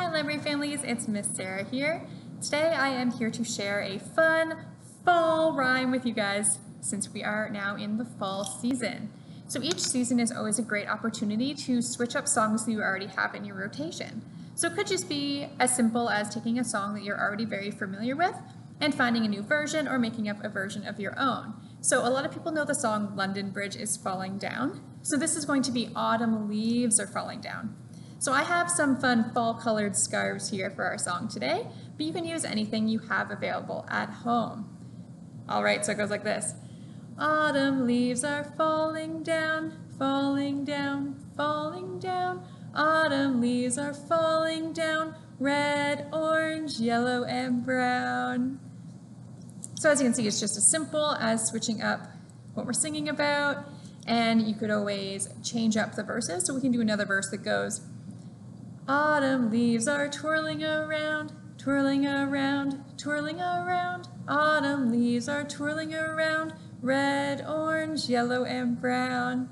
Hi Library families, it's Miss Sarah here. Today I am here to share a fun fall rhyme with you guys since we are now in the fall season. So each season is always a great opportunity to switch up songs that you already have in your rotation. So it could just be as simple as taking a song that you're already very familiar with and finding a new version or making up a version of your own. So a lot of people know the song London Bridge is Falling Down. So this is going to be Autumn Leaves Are Falling Down. So I have some fun fall colored scarves here for our song today, but you can use anything you have available at home. All right, so it goes like this. Autumn leaves are falling down, falling down, falling down. Autumn leaves are falling down, red, orange, yellow, and brown. So as you can see, it's just as simple as switching up what we're singing about, and you could always change up the verses. So we can do another verse that goes, Autumn leaves are twirling around, twirling around, twirling around. Autumn leaves are twirling around, red, orange, yellow, and brown.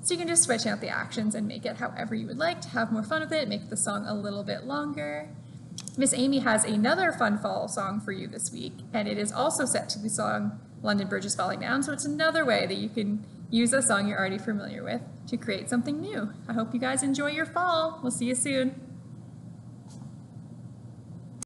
So you can just switch out the actions and make it however you would like to have more fun with it, make the song a little bit longer. Miss Amy has another fun fall song for you this week, and it is also set to the song London Bridge is Falling Down, so it's another way that you can use a song you're already familiar with to create something new. I hope you guys enjoy your fall. We'll see you soon.